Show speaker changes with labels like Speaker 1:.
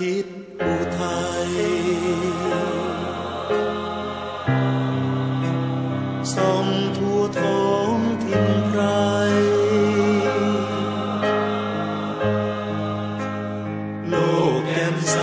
Speaker 1: ทิตอุทัยทรงทั่วท้องถิ่นไพรโลกแก้มใส